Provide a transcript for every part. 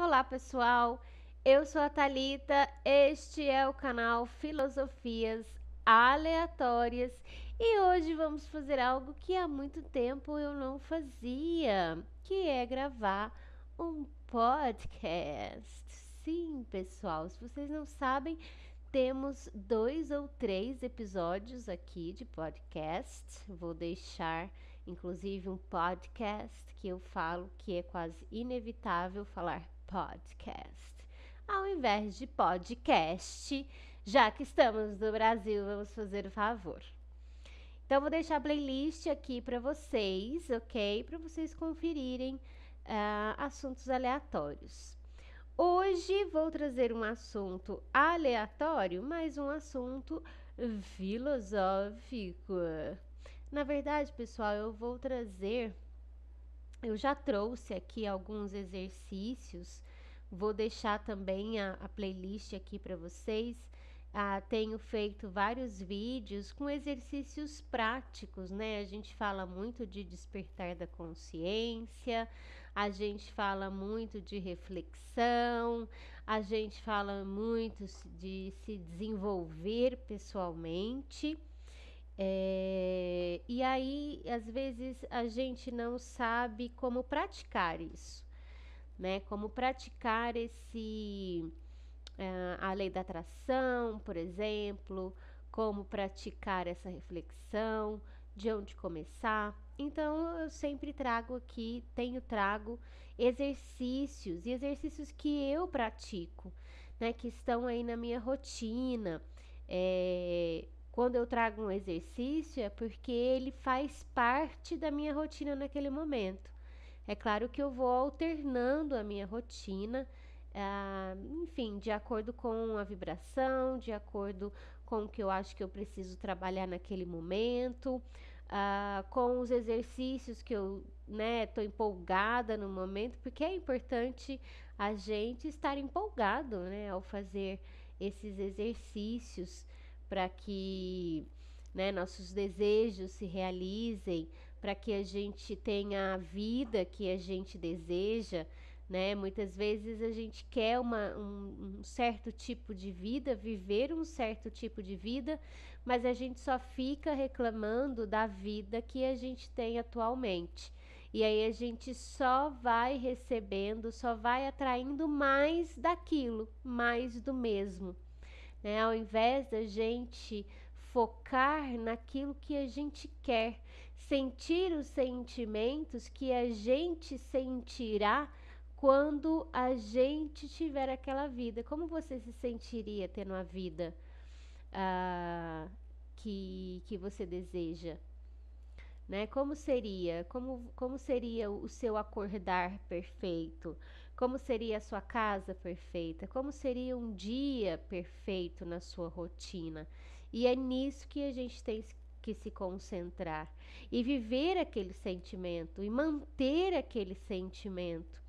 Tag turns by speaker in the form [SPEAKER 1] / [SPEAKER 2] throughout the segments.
[SPEAKER 1] Olá, pessoal. Eu sou a Talita. Este é o canal Filosofias Aleatórias e hoje vamos fazer algo que há muito tempo eu não fazia, que é gravar um podcast. Sim, pessoal, se vocês não sabem, temos dois ou três episódios aqui de podcast. Vou deixar inclusive um podcast que eu falo que é quase inevitável falar podcast. Ao invés de podcast, já que estamos no Brasil, vamos fazer o favor. Então, vou deixar a playlist aqui para vocês, ok? Para vocês conferirem uh, assuntos aleatórios. Hoje vou trazer um assunto aleatório, mas um assunto filosófico. Na verdade, pessoal, eu vou trazer eu já trouxe aqui alguns exercícios, vou deixar também a, a playlist aqui para vocês. Ah, tenho feito vários vídeos com exercícios práticos, né? A gente fala muito de despertar da consciência, a gente fala muito de reflexão, a gente fala muito de se desenvolver pessoalmente. É, e aí, às vezes, a gente não sabe como praticar isso, né? Como praticar esse uh, a lei da atração, por exemplo, como praticar essa reflexão, de onde começar. Então, eu sempre trago aqui, tenho trago exercícios e exercícios que eu pratico, né? Que estão aí na minha rotina. É, quando eu trago um exercício é porque ele faz parte da minha rotina naquele momento. É claro que eu vou alternando a minha rotina, ah, enfim, de acordo com a vibração, de acordo com o que eu acho que eu preciso trabalhar naquele momento, ah, com os exercícios que eu né, tô empolgada no momento, porque é importante a gente estar empolgado, né, ao fazer esses exercícios para que né, nossos desejos se realizem, para que a gente tenha a vida que a gente deseja. Né? Muitas vezes a gente quer uma, um, um, certo tipo de vida, viver um certo tipo de vida, mas a gente só fica reclamando da vida que a gente tem atualmente. E aí a gente só vai recebendo, só vai atraindo mais daquilo, mais do mesmo né? Ao invés da gente focar naquilo que a gente quer, sentir os sentimentos que a gente sentirá quando a gente tiver aquela vida. Como você se sentiria tendo a vida uh, que, que você deseja? Né? Como seria? Como, como seria o seu acordar perfeito? Como seria a sua casa perfeita? Como seria um dia perfeito na sua rotina? E é nisso que a gente tem que se concentrar e viver aquele sentimento e manter aquele sentimento.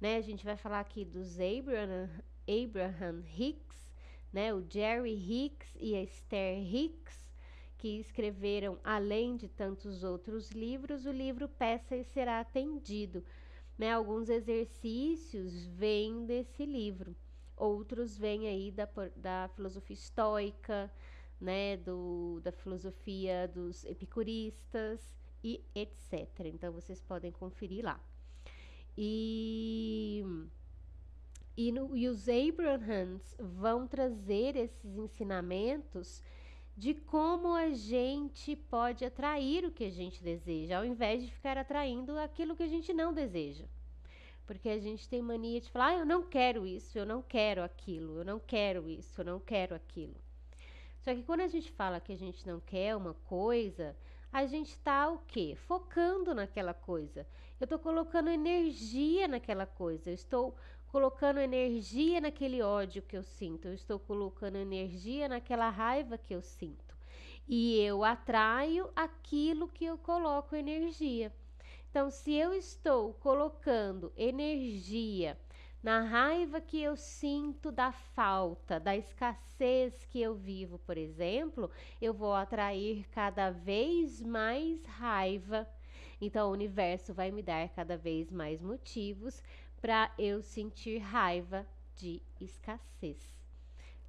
[SPEAKER 1] Né? A gente vai falar aqui dos Abraham, Abraham Hicks, né? o Jerry Hicks e a Esther Hicks, que escreveram, além de tantos outros livros, o livro Peça e Será Atendido né? Alguns exercícios vêm desse livro, outros vêm aí da, da filosofia estoica, né? Do, da filosofia dos epicuristas e etc. Então vocês podem conferir lá. E, e, no, e os Abrahams vão trazer esses ensinamentos de como a gente pode atrair o que a gente deseja, ao invés de ficar atraindo aquilo que a gente não deseja. Porque a gente tem mania de falar, ah, eu não quero isso, eu não quero aquilo, eu não quero isso, eu não quero aquilo. Só que quando a gente fala que a gente não quer uma coisa, a gente está o quê? Focando naquela coisa. Eu estou colocando energia naquela coisa. Eu estou colocando energia naquele ódio que eu sinto, eu estou colocando energia naquela raiva que eu sinto. E eu atraio aquilo que eu coloco energia. Então, se eu estou colocando energia na raiva que eu sinto da falta, da escassez que eu vivo, por exemplo, eu vou atrair cada vez mais raiva. Então, o universo vai me dar cada vez mais motivos para eu sentir raiva de escassez.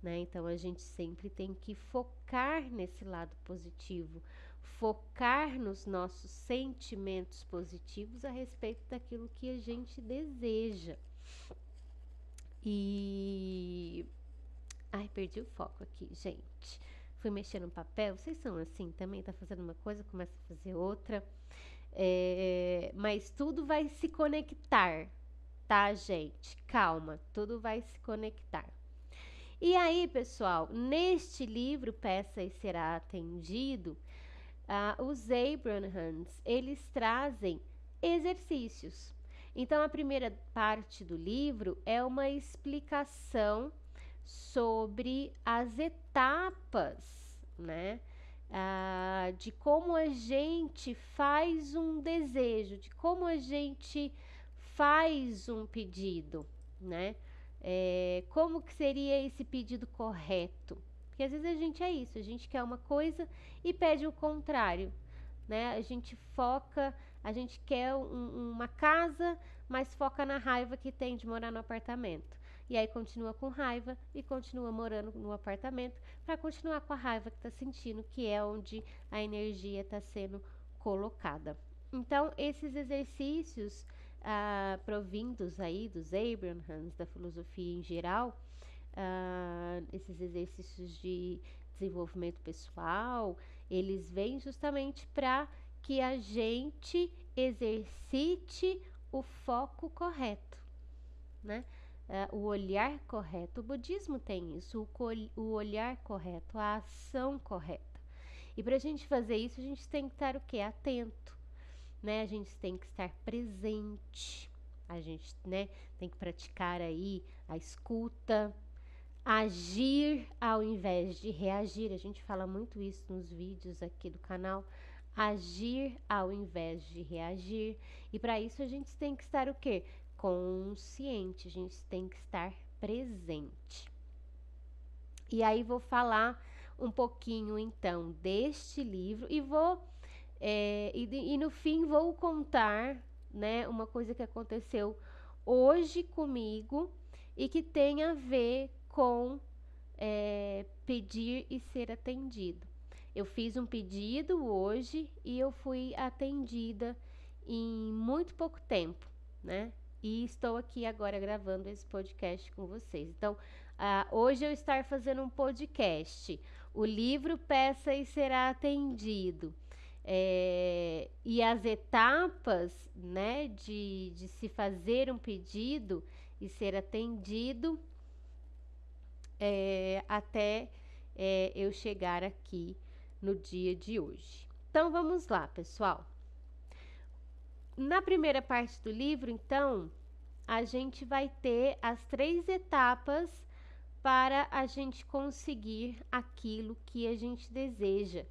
[SPEAKER 1] Né? Então a gente sempre tem que focar nesse lado positivo, focar nos nossos sentimentos positivos a respeito daquilo que a gente deseja. E. Ai, perdi o foco aqui, gente. Fui mexer no papel. Vocês são assim também? Tá fazendo uma coisa, começa a fazer outra. É... Mas tudo vai se conectar, tá, gente? Calma, tudo vai se conectar. E aí, pessoal, neste livro, Peça e Será Atendido, uh, os Abrahams, eles trazem exercícios. Então, a primeira parte do livro é uma explicação sobre as etapas, né? Ah, de como a gente faz um desejo, de como a gente faz um pedido, né? É, como que seria esse pedido correto? Porque às vezes a gente é isso, a gente quer uma coisa e pede o contrário, né? A gente foca, a gente quer um, uma casa, mas foca na raiva que tem de morar no apartamento. E aí continua com raiva e continua morando no apartamento para continuar com a raiva que está sentindo, que é onde a energia está sendo colocada. Então, esses exercícios ah, provindos aí dos Abrahams, da filosofia em geral, ah, esses exercícios de desenvolvimento pessoal, eles vêm justamente para que a gente exercite o foco correto, né? Uh, o olhar correto. O budismo tem isso, o, o olhar correto, a ação correta. E para a gente fazer isso, a gente tem que estar o quê? Atento, né? A gente tem que estar presente. A gente, né, tem que praticar aí a escuta, agir ao invés de reagir. A gente fala muito isso nos vídeos aqui do canal. Agir ao invés de reagir. E para isso a gente tem que estar o quê? Consciente, a gente tem que estar presente. E aí vou falar um pouquinho então deste livro e vou é, e, e no fim vou contar né uma coisa que aconteceu hoje comigo e que tem a ver com é, pedir e ser atendido. Eu fiz um pedido hoje e eu fui atendida em muito pouco tempo, né? E estou aqui agora gravando esse podcast com vocês. Então, uh, hoje eu estar fazendo um podcast. O livro Peça e Será Atendido. É, e as etapas né, de, de se fazer um pedido e ser atendido é, até é, eu chegar aqui no dia de hoje. Então vamos lá, pessoal. Na primeira parte do livro, então, a gente vai ter as três etapas para a gente conseguir aquilo que a gente deseja,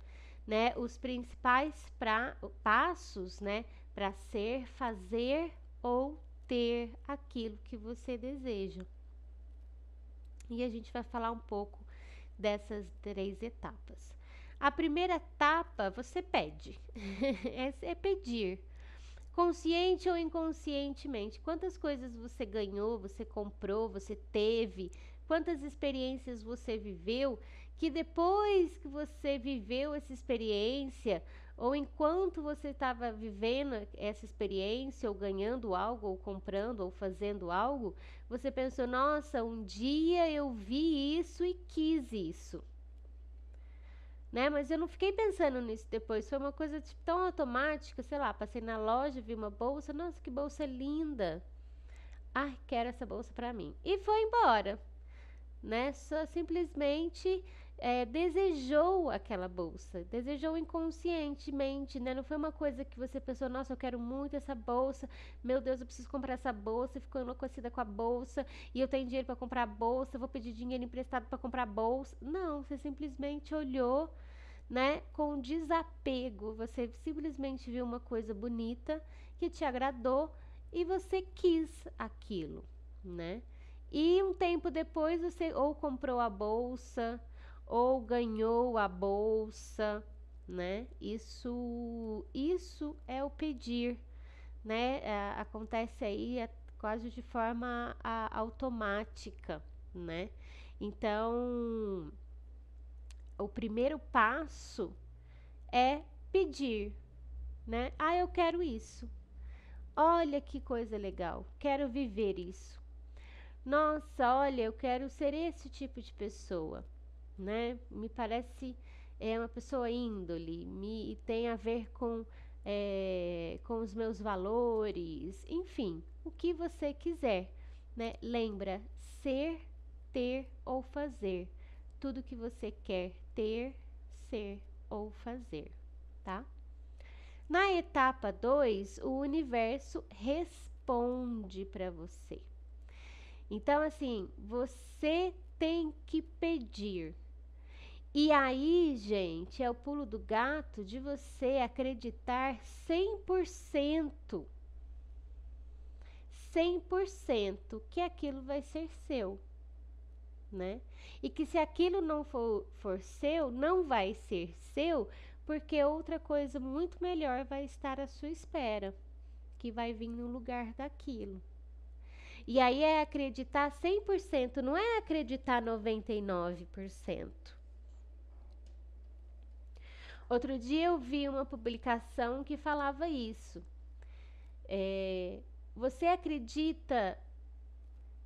[SPEAKER 1] né? Os principais pra, passos, né, para ser, fazer ou ter aquilo que você deseja. E a gente vai falar um pouco dessas três etapas. A primeira etapa você pede, é, é pedir, consciente ou inconscientemente. Quantas coisas você ganhou, você comprou, você teve, quantas experiências você viveu que depois que você viveu essa experiência, ou enquanto você estava vivendo essa experiência, ou ganhando algo, ou comprando, ou fazendo algo, você pensou: nossa, um dia eu vi isso e quis isso. Né? Mas eu não fiquei pensando nisso depois. Foi uma coisa tipo, tão automática, sei lá, passei na loja, vi uma bolsa, nossa, que bolsa linda. Ai, quero essa bolsa para mim. E foi embora. Né? Só simplesmente é, desejou aquela bolsa, desejou inconscientemente, né? Não foi uma coisa que você pensou, nossa, eu quero muito essa bolsa, meu Deus, eu preciso comprar essa bolsa, ficou enlouquecida com a bolsa, e eu tenho dinheiro para comprar a bolsa, vou pedir dinheiro emprestado para comprar a bolsa. Não, você simplesmente olhou, né, com desapego, você simplesmente viu uma coisa bonita que te agradou e você quis aquilo, né? E um tempo depois você ou comprou a bolsa, ou ganhou a bolsa, né? Isso, isso é o pedir, né? É, acontece aí quase de forma a, automática, né? Então, o primeiro passo é pedir, né? Ah, eu quero isso. Olha que coisa legal, quero viver isso. Nossa, olha, eu quero ser esse tipo de pessoa, né? Me parece é uma pessoa índole, me tem a ver com é, com os meus valores, enfim, o que você quiser, né? Lembra ser, ter ou fazer, tudo que você quer ter, ser ou fazer, tá? Na etapa 2, o universo responde para você. Então, assim, você tem que pedir. E aí, gente, é o pulo do gato de você acreditar 100%. 100% que aquilo vai ser seu, né? E que se aquilo não for, for seu, não vai ser seu, porque outra coisa muito melhor vai estar à sua espera, que vai vir no lugar daquilo. E aí é acreditar 100%, não é acreditar 99%. Outro dia eu vi uma publicação que falava isso. É, você acredita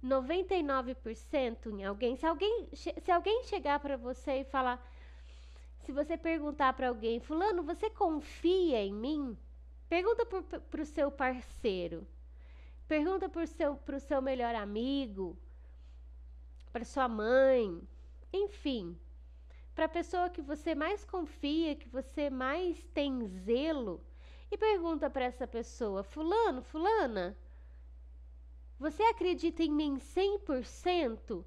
[SPEAKER 1] 99% em alguém? Se alguém, se alguém chegar para você e falar, se você perguntar para alguém, Fulano, você confia em mim? Pergunta para o seu parceiro. Pergunta para o seu, seu melhor amigo. Para sua mãe. Enfim. Para a pessoa que você mais confia, que você mais tem zelo. E pergunta para essa pessoa: Fulano, Fulana, você acredita em mim 100%?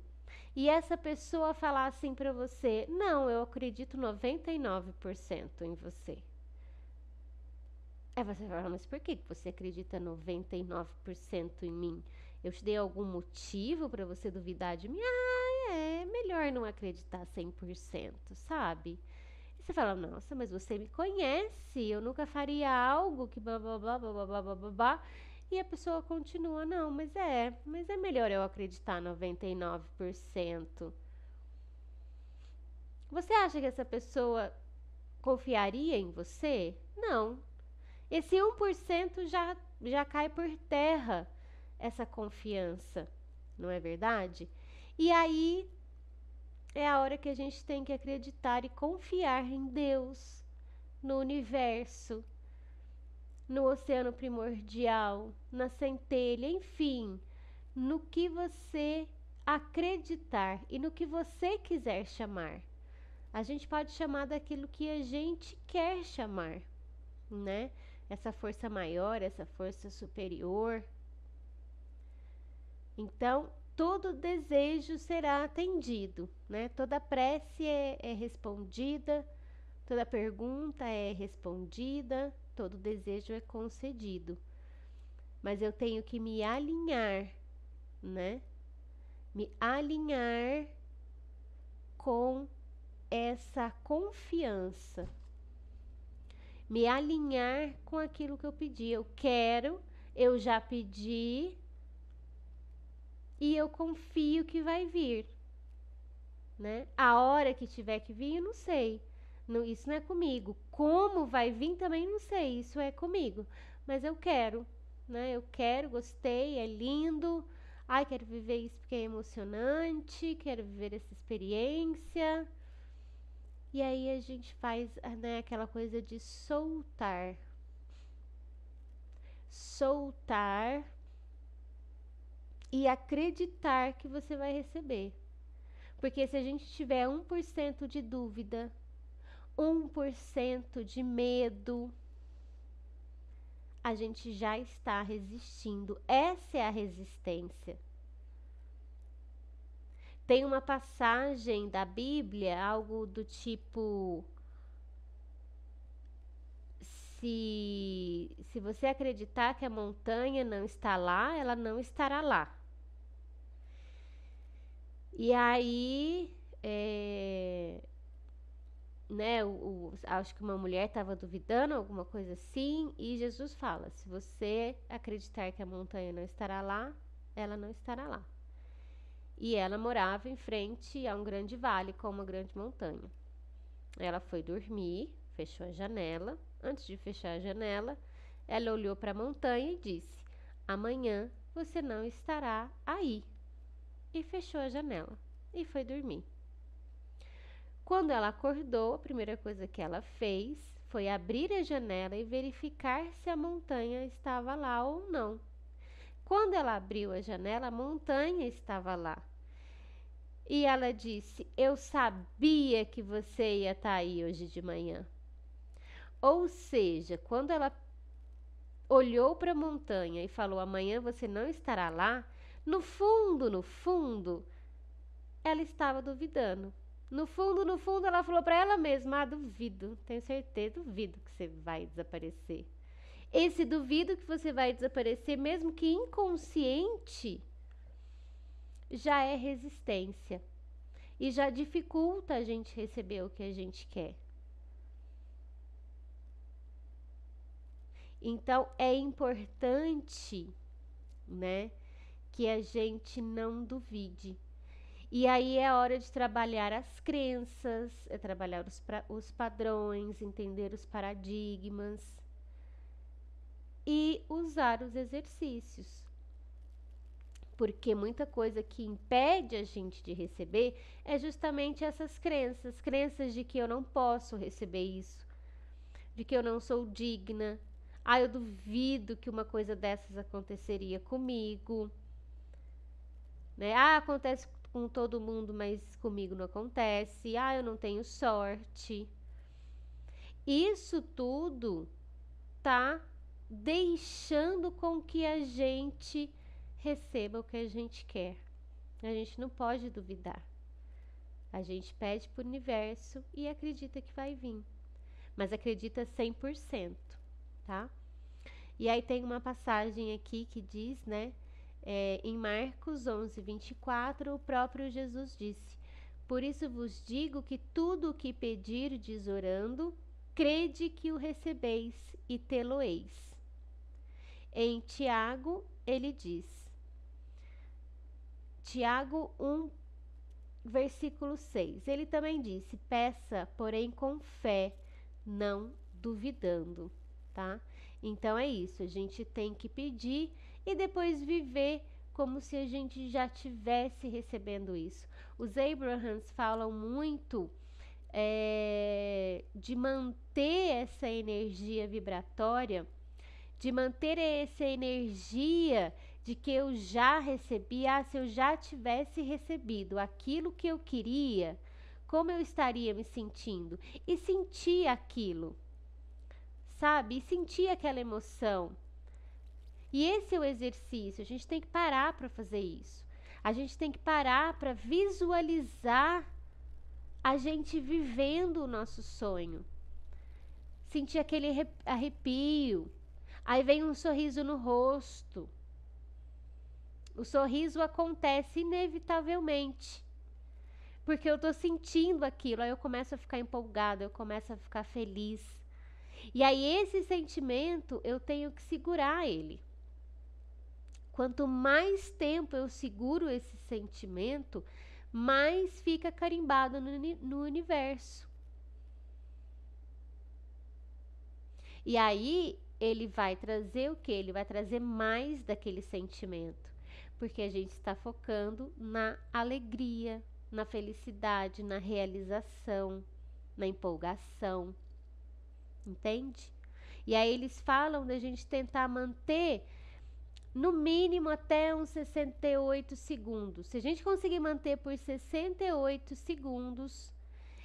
[SPEAKER 1] e essa pessoa falar assim para você: Não, eu acredito 99% em você. Aí você fala: Mas por que você acredita 99% em mim? Eu te dei algum motivo para você duvidar de mim? Ah, é melhor não acreditar 100%, sabe? E você fala: Nossa, mas você me conhece, eu nunca faria algo que blá blá blá blá blá blá blá blá. E a pessoa continua, não, mas é, mas é melhor eu acreditar 99%. Você acha que essa pessoa confiaria em você? Não. Esse 1% já, já cai por terra essa confiança, não é verdade? E aí é a hora que a gente tem que acreditar e confiar em Deus, no universo, no oceano primordial, na centelha, enfim, no que você acreditar e no que você quiser chamar. A gente pode chamar daquilo que a gente quer chamar, né? Essa força maior, essa força superior. Então, todo desejo será atendido, né? Toda prece é, é respondida, toda pergunta é respondida, todo desejo é concedido. Mas eu tenho que me alinhar, né? Me alinhar com essa confiança. Me alinhar com aquilo que eu pedi. Eu quero, eu já pedi e eu confio que vai vir. Né? A hora que tiver que vir, eu não sei. Não, isso não é comigo. Como vai vir também não sei. Isso é comigo. Mas eu quero, né? Eu quero, gostei, é lindo. Ai, quero viver isso porque é emocionante, quero viver essa experiência. E aí a gente faz né, aquela coisa de soltar. Soltar e acreditar que você vai receber. Porque se a gente tiver 1% de dúvida, 1% de medo, a gente já está resistindo. Essa é a resistência. Tem uma passagem da Bíblia, algo do tipo: se, se você acreditar que a montanha não está lá, ela não estará lá. E aí, é, né, o, o, acho que uma mulher estava duvidando, alguma coisa assim, e Jesus fala: se você acreditar que a montanha não estará lá, ela não estará lá. E ela morava em frente a um grande vale com uma grande montanha. Ela foi dormir, fechou a janela. Antes de fechar a janela, ela olhou para a montanha e disse: Amanhã você não estará aí. E fechou a janela e foi dormir. Quando ela acordou, a primeira coisa que ela fez foi abrir a janela e verificar se a montanha estava lá ou não. Quando ela abriu a janela, a montanha estava lá. E ela disse: Eu sabia que você ia estar tá aí hoje de manhã. Ou seja, quando ela olhou para a montanha e falou: Amanhã você não estará lá, no fundo, no fundo, ela estava duvidando. No fundo, no fundo, ela falou para ela mesma: Ah, duvido, tenho certeza, duvido que você vai desaparecer. Esse duvido que você vai desaparecer, mesmo que inconsciente, já é resistência e já dificulta a gente receber o que a gente quer. Então é importante, né, que a gente não duvide. E aí é hora de trabalhar as crenças, é trabalhar os, pra, os padrões, entender os paradigmas e usar os exercícios porque muita coisa que impede a gente de receber é justamente essas crenças, crenças de que eu não posso receber isso, de que eu não sou digna. Ah, eu duvido que uma coisa dessas aconteceria comigo. Né? Ah, acontece com todo mundo, mas comigo não acontece. Ah, eu não tenho sorte. Isso tudo tá deixando com que a gente receba o que a gente quer. A gente não pode duvidar. A gente pede para o universo e acredita que vai vir. Mas acredita 100%, tá? E aí tem uma passagem aqui que diz, né? É, em Marcos 11, 24, o próprio Jesus disse: Por isso vos digo que tudo o que pedirdes orando, crede que o recebeis e tê-lo-eis. Em Tiago, ele diz: Tiago 1, versículo 6. Ele também disse: Peça, porém com fé, não duvidando, tá? Então é isso, a gente tem que pedir e depois viver como se a gente já tivesse recebendo isso. Os Abrahams falam muito é, de manter essa energia vibratória, de manter essa energia de que eu já recebi, ah, se eu já tivesse recebido aquilo que eu queria, como eu estaria me sentindo? E sentir aquilo, sabe? E sentir aquela emoção. E esse é o exercício, a gente tem que parar para fazer isso. A gente tem que parar para visualizar a gente vivendo o nosso sonho. Sentir aquele arrepio. Aí vem um sorriso no rosto o sorriso acontece inevitavelmente. Porque eu estou sentindo aquilo, aí eu começo a ficar empolgada, eu começo a ficar feliz. E aí esse sentimento eu tenho que segurar ele. Quanto mais tempo eu seguro esse sentimento, mais fica carimbado no, no universo. E aí ele vai trazer o que? Ele vai trazer mais daquele sentimento porque a gente está focando na alegria, na felicidade, na realização, na empolgação. Entende? E aí eles falam da gente tentar manter no mínimo até uns 68 segundos. Se a gente conseguir manter por 68 segundos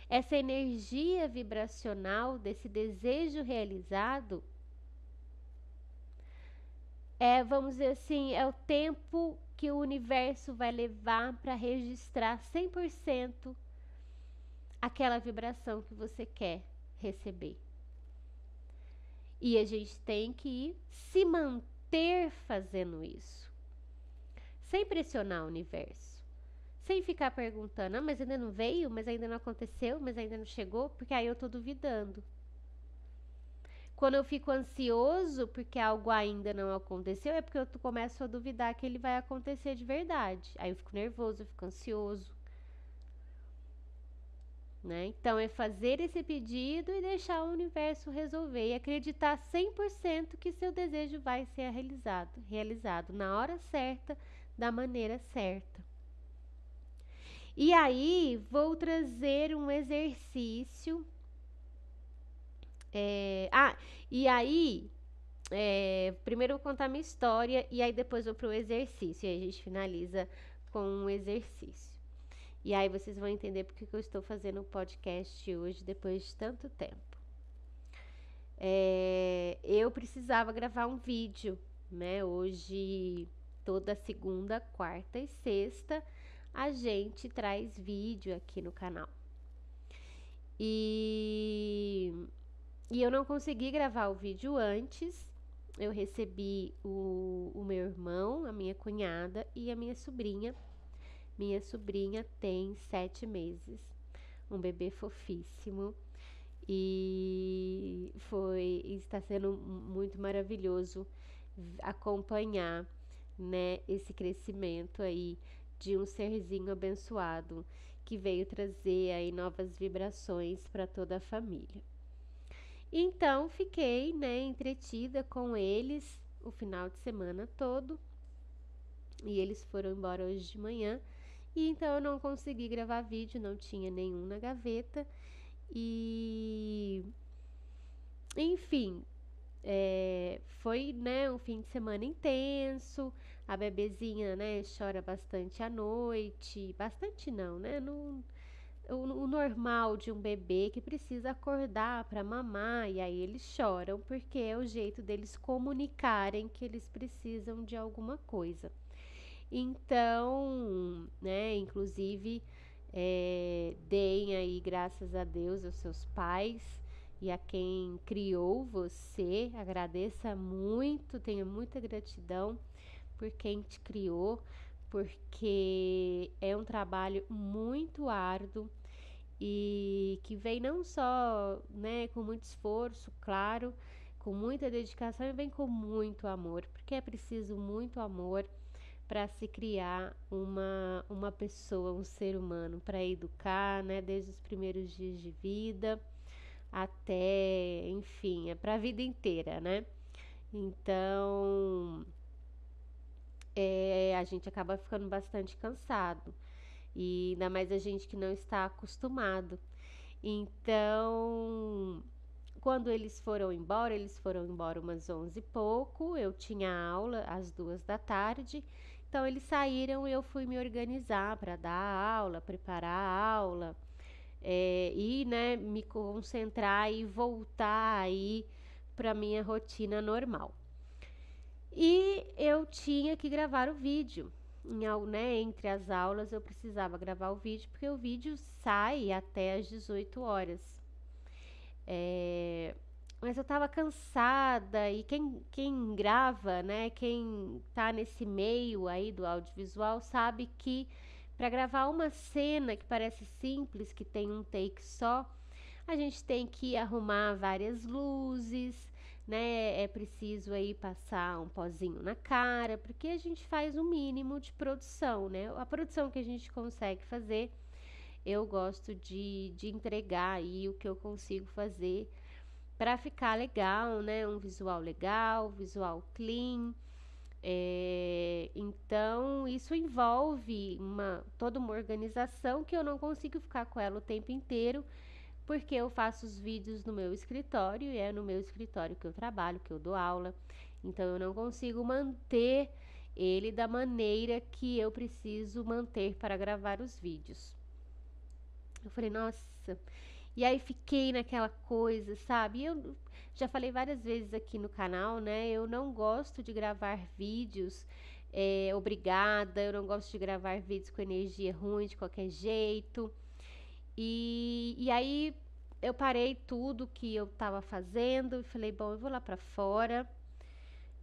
[SPEAKER 1] essa energia vibracional desse desejo realizado, é, vamos dizer assim, é o tempo que o universo vai levar para registrar 100% aquela vibração que você quer receber. E a gente tem que se manter fazendo isso, sem pressionar o universo, sem ficar perguntando, ah, mas ainda não veio, mas ainda não aconteceu, mas ainda não chegou, porque aí eu tô duvidando. Quando eu fico ansioso porque algo ainda não aconteceu, é porque eu começo a duvidar que ele vai acontecer de verdade. Aí eu fico nervoso, eu fico ansioso. Né? Então, é fazer esse pedido e deixar o universo resolver e acreditar 100% que seu desejo vai ser realizado, realizado na hora certa, da maneira certa. E aí, vou trazer um exercício. É, ah, e aí, é, primeiro eu vou contar minha história e aí depois vou para o exercício. E aí a gente finaliza com um exercício. E aí vocês vão entender porque que eu estou fazendo o um podcast hoje depois de tanto tempo. É, eu precisava gravar um vídeo, né? Hoje, toda segunda, quarta e sexta, a gente traz vídeo aqui no canal. E, e eu não consegui gravar o vídeo antes. Eu recebi o, o meu irmão, a minha cunhada e a minha sobrinha minha sobrinha tem sete meses, um bebê fofíssimo. E foi está sendo muito maravilhoso acompanhar né esse crescimento aí de um serzinho abençoado que veio trazer aí novas vibrações para toda a família. Então fiquei né entretida com eles o final de semana todo. E eles foram embora hoje de manhã e então eu não consegui gravar vídeo, não tinha nenhum na gaveta. E enfim, é, foi né, um fim de semana intenso. A bebezinha né, chora bastante à noite. Bastante não, né? No, o, o normal de um bebê que precisa acordar para mamar. E aí eles choram porque é o jeito deles comunicarem que eles precisam de alguma coisa. Então, né, inclusive, é, deem aí graças a Deus aos seus pais e a quem criou você. Agradeça muito, tenha muita gratidão por quem te criou, porque é um trabalho muito árduo e que vem não só, né, com muito esforço, claro, com muita dedicação, e vem com muito amor, porque é preciso muito amor para se criar uma, uma pessoa, um ser humano, para educar, né, desde os primeiros dias de vida até, enfim, é para a vida inteira, né? Então, é, a gente acaba ficando bastante cansado e ainda mais a gente que não está acostumado. Então, quando eles foram embora, eles foram embora umas onze e pouco. Eu tinha aula às duas da tarde então eles saíram e eu fui me organizar para dar a aula, preparar a aula é, e né, me concentrar e voltar aí para minha rotina normal. E eu tinha que gravar o vídeo. Em, né, entre as aulas eu precisava gravar o vídeo, porque o vídeo sai até às 18 horas. É, mas eu estava cansada e quem, quem grava, né, quem tá nesse meio aí do audiovisual sabe que para gravar uma cena que parece simples, que tem um take só, a gente tem que arrumar várias luzes, né? É preciso aí passar um pozinho na cara, porque a gente faz o um mínimo de produção, né? A produção que a gente consegue fazer, eu gosto de, de entregar aí o que eu consigo fazer para ficar legal, né? Um visual legal, visual clean. É, então, isso envolve uma, toda uma organização que eu não consigo ficar com ela o tempo inteiro, porque eu faço os vídeos no meu escritório e é no meu escritório que eu trabalho, que eu dou aula. Então, eu não consigo manter ele da maneira que eu preciso manter para gravar os vídeos. Eu falei, nossa, e aí fiquei naquela coisa, sabe? Eu já falei várias vezes aqui no canal, né? Eu não gosto de gravar vídeos é, obrigada, eu não gosto de gravar vídeos com energia ruim de qualquer jeito. E, e aí eu parei tudo que eu estava fazendo e falei, bom, eu vou lá para fora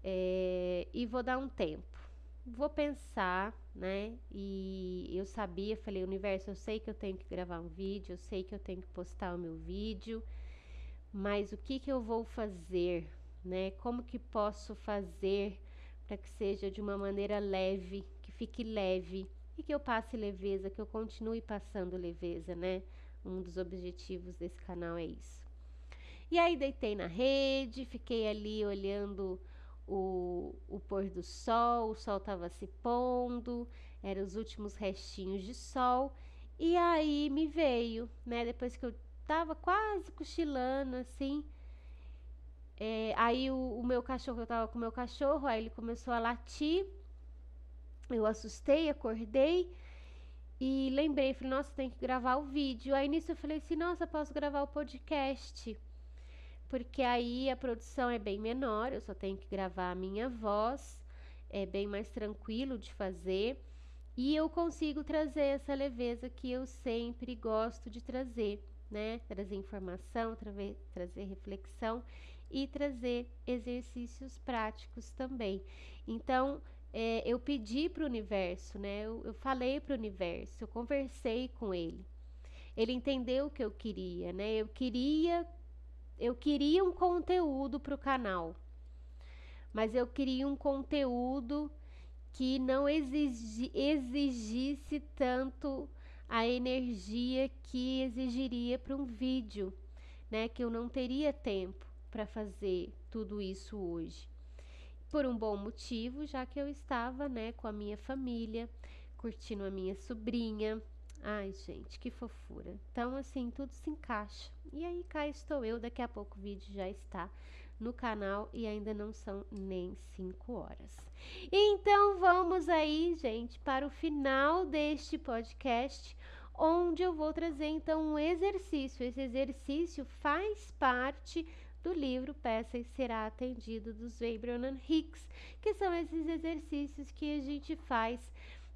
[SPEAKER 1] é, e vou dar um tempo. Vou pensar, né? E eu sabia, falei, universo, eu sei que eu tenho que gravar um vídeo, eu sei que eu tenho que postar o meu vídeo, mas o que que eu vou fazer, né? Como que posso fazer para que seja de uma maneira leve, que fique leve e que eu passe leveza, que eu continue passando leveza, né? Um dos objetivos desse canal é isso. E aí deitei na rede, fiquei ali olhando o, o pôr do sol, o sol estava se pondo, eram os últimos restinhos de sol, e aí me veio, né? Depois que eu tava quase cochilando assim. É, aí o, o, meu cachorro, eu tava com o meu cachorro, aí ele começou a latir. Eu assustei, acordei e lembrei, falei, nossa, tem que gravar o vídeo. Aí nisso eu falei assim, nossa, posso gravar o podcast porque aí a produção é bem menor, eu só tenho que gravar a minha voz, é bem mais tranquilo de fazer e eu consigo trazer essa leveza que eu sempre gosto de trazer, né? Trazer informação, trazer, trazer reflexão e trazer exercícios práticos também. Então, é, eu pedi para o universo, né? Eu, eu falei para o universo, eu conversei com ele. Ele entendeu o que eu queria, né? Eu queria eu queria um conteúdo para o canal, mas eu queria um conteúdo que não exigi, exigisse tanto a energia que exigiria para um vídeo, né? Que eu não teria tempo para fazer tudo isso hoje. Por um bom motivo, já que eu estava, né, com a minha família, curtindo a minha sobrinha, Ai, gente, que fofura. Então, assim, tudo se encaixa. E aí, cá estou eu. Daqui a pouco o vídeo já está no canal e ainda não são nem 5 horas. Então, vamos aí, gente, para o final deste podcast, onde eu vou trazer então um exercício. Esse exercício faz parte do livro Peça e Será Atendido dos Abraham Hicks, que são esses exercícios que a gente faz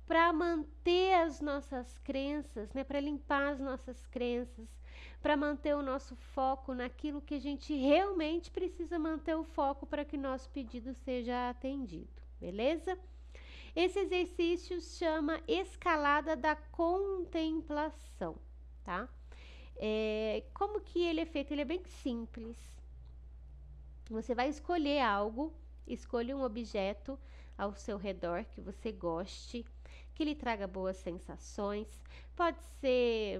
[SPEAKER 1] para manter as nossas crenças, né, para limpar as nossas crenças, para manter o nosso foco naquilo que a gente realmente precisa manter o foco para que nosso pedido seja atendido, beleza? Esse exercício chama escalada da contemplação, tá? É, como que ele é feito? Ele é bem simples. Você vai escolher algo, escolha um objeto ao seu redor que você goste, que lhe traga boas sensações. Pode ser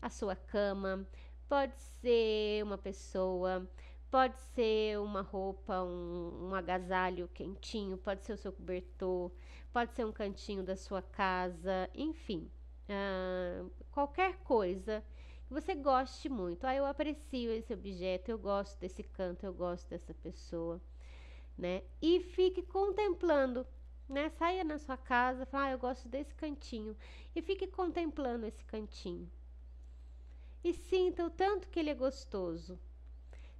[SPEAKER 1] a sua cama, pode ser uma pessoa, pode ser uma roupa, um, um agasalho quentinho, pode ser o seu cobertor, pode ser um cantinho da sua casa, enfim, uh, qualquer coisa que você goste muito. Ah, eu aprecio esse objeto, eu gosto desse canto, eu gosto dessa pessoa, né? E fique contemplando né? Saia na sua casa, fala, ah, eu gosto desse cantinho e fique contemplando esse cantinho. E sinta o tanto que ele é gostoso.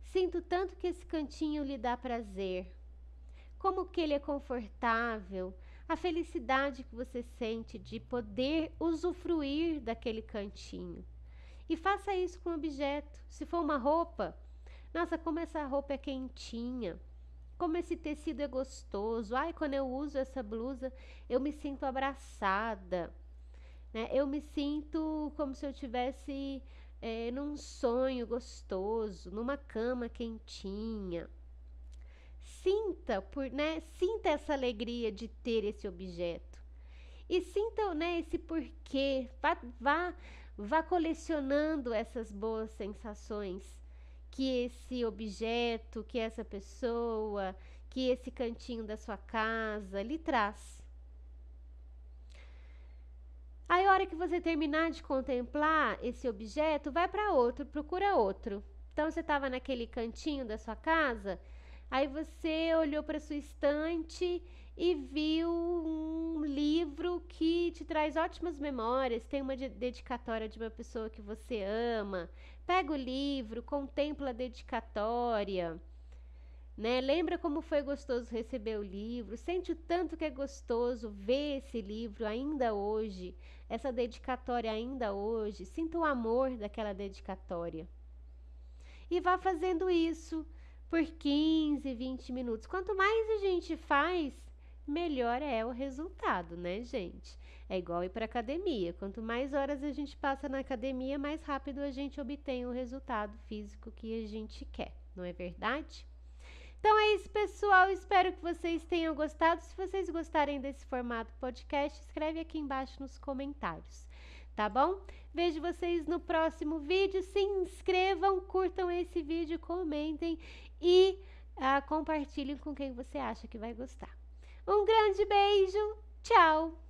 [SPEAKER 1] Sinta o tanto que esse cantinho lhe dá prazer. Como que ele é confortável, a felicidade que você sente de poder usufruir daquele cantinho. E faça isso com um objeto. Se for uma roupa, nossa, como essa roupa é quentinha como esse tecido é gostoso. Ai, quando eu uso essa blusa, eu me sinto abraçada. Né? Eu me sinto como se eu tivesse é, num sonho gostoso, numa cama quentinha. Sinta, por, né? Sinta essa alegria de ter esse objeto. E sinta né, esse porquê. Vá, vá, vá colecionando essas boas sensações que esse objeto, que essa pessoa, que esse cantinho da sua casa lhe traz. Aí, a hora que você terminar de contemplar esse objeto, vai para outro, procura outro. Então, você estava naquele cantinho da sua casa, aí você olhou para sua estante e viu um livro que te traz ótimas memórias, tem uma dedicatória de uma pessoa que você ama, Pega o livro, contempla a dedicatória, né? Lembra como foi gostoso receber o livro, sente o tanto que é gostoso ver esse livro ainda hoje, essa dedicatória ainda hoje, sinta o amor daquela dedicatória. E vá fazendo isso por 15, 20 minutos. Quanto mais a gente faz, melhor é o resultado, né, gente? É igual ir para academia. Quanto mais horas a gente passa na academia, mais rápido a gente obtém o resultado físico que a gente quer, não é verdade? Então é isso, pessoal. Espero que vocês tenham gostado. Se vocês gostarem desse formato podcast, escreve aqui embaixo nos comentários, tá bom? Vejo vocês no próximo vídeo. Se inscrevam, curtam esse vídeo, comentem e ah, compartilhem com quem você acha que vai gostar. Um grande beijo. Tchau.